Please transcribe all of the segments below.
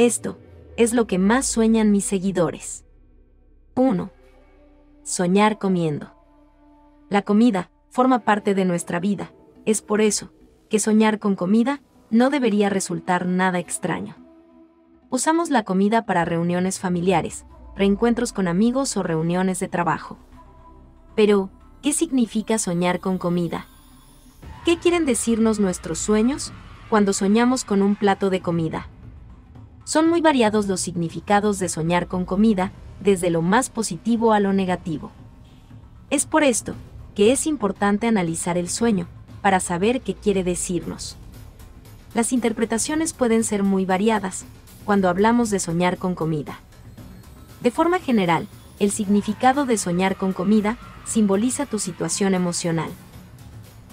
Esto es lo que más sueñan mis seguidores. 1. Soñar comiendo. La comida forma parte de nuestra vida, es por eso que soñar con comida no debería resultar nada extraño. Usamos la comida para reuniones familiares, reencuentros con amigos o reuniones de trabajo. Pero, ¿qué significa soñar con comida? ¿Qué quieren decirnos nuestros sueños cuando soñamos con un plato de comida? Son muy variados los significados de soñar con comida, desde lo más positivo a lo negativo. Es por esto que es importante analizar el sueño, para saber qué quiere decirnos. Las interpretaciones pueden ser muy variadas cuando hablamos de soñar con comida. De forma general, el significado de soñar con comida simboliza tu situación emocional.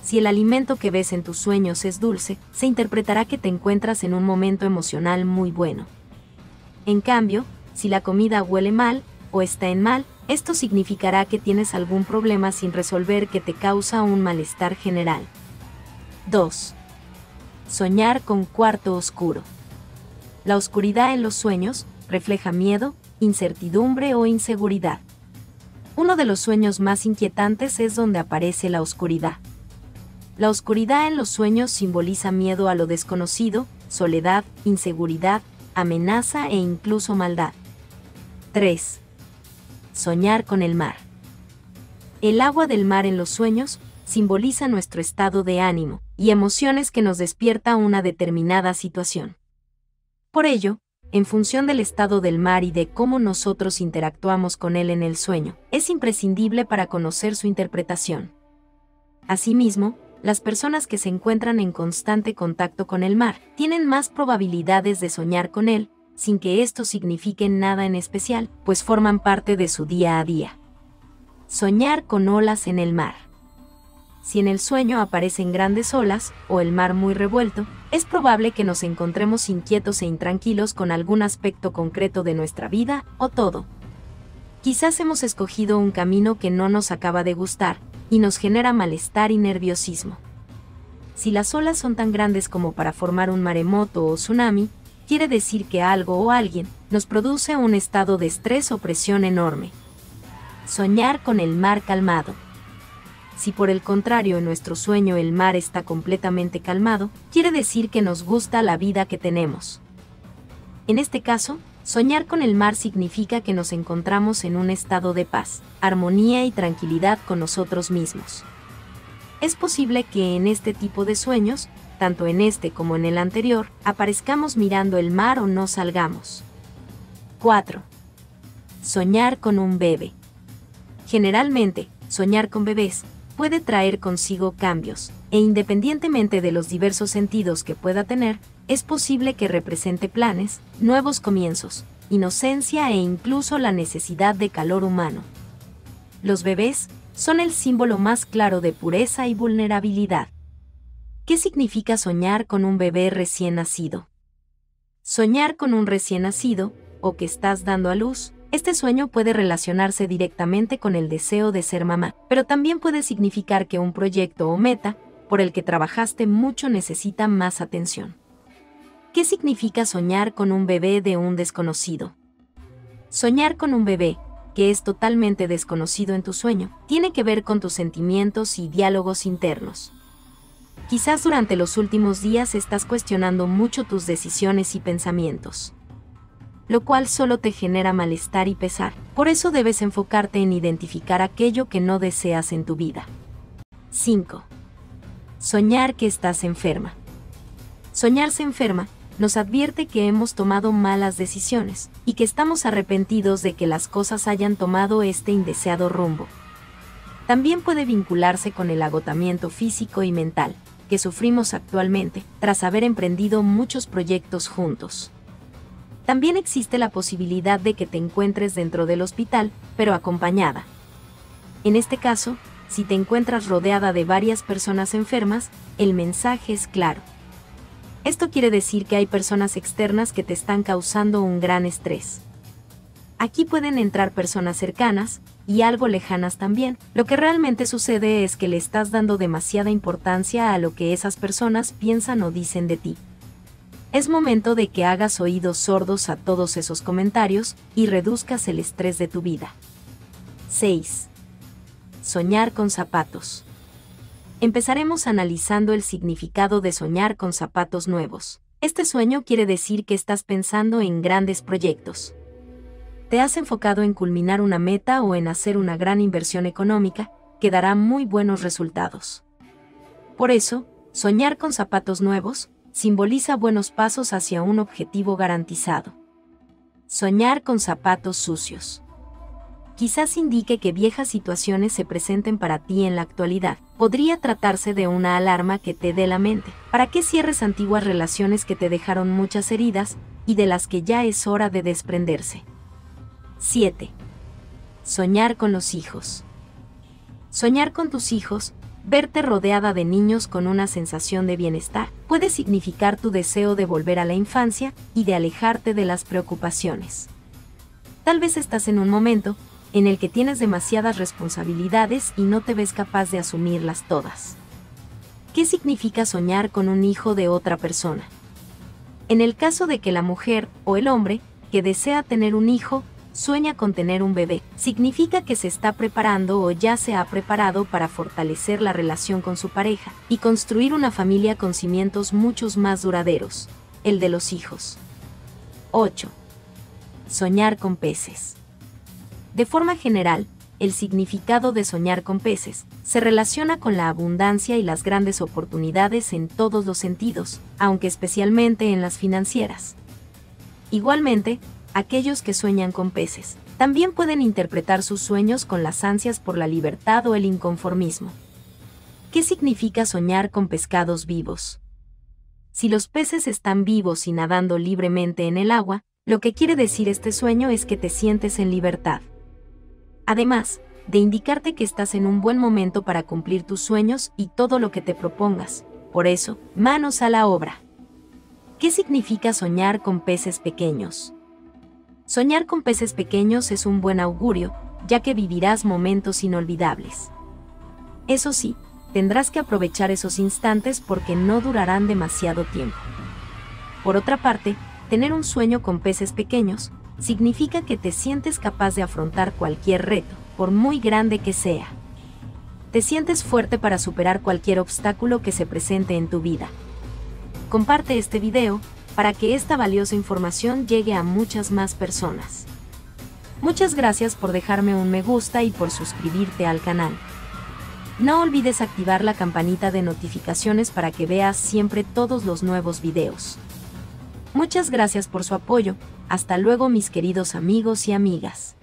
Si el alimento que ves en tus sueños es dulce, se interpretará que te encuentras en un momento emocional muy bueno. En cambio, si la comida huele mal o está en mal, esto significará que tienes algún problema sin resolver que te causa un malestar general. 2. Soñar con cuarto oscuro. La oscuridad en los sueños refleja miedo, incertidumbre o inseguridad. Uno de los sueños más inquietantes es donde aparece la oscuridad. La oscuridad en los sueños simboliza miedo a lo desconocido, soledad, inseguridad, amenaza e incluso maldad. 3. Soñar con el mar. El agua del mar en los sueños simboliza nuestro estado de ánimo y emociones que nos despierta una determinada situación. Por ello, en función del estado del mar y de cómo nosotros interactuamos con él en el sueño, es imprescindible para conocer su interpretación. Asimismo, las personas que se encuentran en constante contacto con el mar tienen más probabilidades de soñar con él, sin que esto signifique nada en especial, pues forman parte de su día a día. Soñar con olas en el mar. Si en el sueño aparecen grandes olas o el mar muy revuelto, es probable que nos encontremos inquietos e intranquilos con algún aspecto concreto de nuestra vida o todo. Quizás hemos escogido un camino que no nos acaba de gustar, y nos genera malestar y nerviosismo. Si las olas son tan grandes como para formar un maremoto o tsunami, quiere decir que algo o alguien nos produce un estado de estrés o presión enorme. Soñar con el mar calmado. Si por el contrario en nuestro sueño el mar está completamente calmado, quiere decir que nos gusta la vida que tenemos. En este caso, Soñar con el mar significa que nos encontramos en un estado de paz, armonía y tranquilidad con nosotros mismos. Es posible que en este tipo de sueños, tanto en este como en el anterior, aparezcamos mirando el mar o no salgamos. 4. Soñar con un bebé. Generalmente, soñar con bebés puede traer consigo cambios, e independientemente de los diversos sentidos que pueda tener, es posible que represente planes, nuevos comienzos, inocencia e incluso la necesidad de calor humano. Los bebés son el símbolo más claro de pureza y vulnerabilidad. ¿Qué significa soñar con un bebé recién nacido? Soñar con un recién nacido, o que estás dando a luz, este sueño puede relacionarse directamente con el deseo de ser mamá, pero también puede significar que un proyecto o meta, por el que trabajaste mucho necesita más atención. ¿Qué significa soñar con un bebé de un desconocido? Soñar con un bebé, que es totalmente desconocido en tu sueño, tiene que ver con tus sentimientos y diálogos internos. Quizás durante los últimos días estás cuestionando mucho tus decisiones y pensamientos, lo cual solo te genera malestar y pesar. Por eso debes enfocarte en identificar aquello que no deseas en tu vida. 5. Soñar que estás enferma. Soñarse enferma nos advierte que hemos tomado malas decisiones y que estamos arrepentidos de que las cosas hayan tomado este indeseado rumbo. También puede vincularse con el agotamiento físico y mental que sufrimos actualmente tras haber emprendido muchos proyectos juntos. También existe la posibilidad de que te encuentres dentro del hospital, pero acompañada. En este caso, si te encuentras rodeada de varias personas enfermas, el mensaje es claro esto quiere decir que hay personas externas que te están causando un gran estrés. Aquí pueden entrar personas cercanas y algo lejanas también. Lo que realmente sucede es que le estás dando demasiada importancia a lo que esas personas piensan o dicen de ti. Es momento de que hagas oídos sordos a todos esos comentarios y reduzcas el estrés de tu vida. 6. Soñar con zapatos. Empezaremos analizando el significado de soñar con zapatos nuevos. Este sueño quiere decir que estás pensando en grandes proyectos. Te has enfocado en culminar una meta o en hacer una gran inversión económica que dará muy buenos resultados. Por eso, soñar con zapatos nuevos simboliza buenos pasos hacia un objetivo garantizado. Soñar con zapatos sucios. Quizás indique que viejas situaciones se presenten para ti en la actualidad. Podría tratarse de una alarma que te dé la mente, para que cierres antiguas relaciones que te dejaron muchas heridas y de las que ya es hora de desprenderse. 7. Soñar con los hijos. Soñar con tus hijos Verte rodeada de niños con una sensación de bienestar puede significar tu deseo de volver a la infancia y de alejarte de las preocupaciones. Tal vez estás en un momento en el que tienes demasiadas responsabilidades y no te ves capaz de asumirlas todas. ¿Qué significa soñar con un hijo de otra persona? En el caso de que la mujer o el hombre que desea tener un hijo sueña con tener un bebé. Significa que se está preparando o ya se ha preparado para fortalecer la relación con su pareja y construir una familia con cimientos muchos más duraderos, el de los hijos. 8. Soñar con peces. De forma general, el significado de soñar con peces se relaciona con la abundancia y las grandes oportunidades en todos los sentidos, aunque especialmente en las financieras. Igualmente, aquellos que sueñan con peces. También pueden interpretar sus sueños con las ansias por la libertad o el inconformismo. ¿Qué significa soñar con pescados vivos? Si los peces están vivos y nadando libremente en el agua, lo que quiere decir este sueño es que te sientes en libertad. Además, de indicarte que estás en un buen momento para cumplir tus sueños y todo lo que te propongas. Por eso, manos a la obra. ¿Qué significa soñar con peces pequeños? Soñar con peces pequeños es un buen augurio, ya que vivirás momentos inolvidables. Eso sí, tendrás que aprovechar esos instantes porque no durarán demasiado tiempo. Por otra parte, tener un sueño con peces pequeños significa que te sientes capaz de afrontar cualquier reto, por muy grande que sea. Te sientes fuerte para superar cualquier obstáculo que se presente en tu vida. Comparte este video para que esta valiosa información llegue a muchas más personas. Muchas gracias por dejarme un me gusta y por suscribirte al canal. No olvides activar la campanita de notificaciones para que veas siempre todos los nuevos videos. Muchas gracias por su apoyo, hasta luego mis queridos amigos y amigas.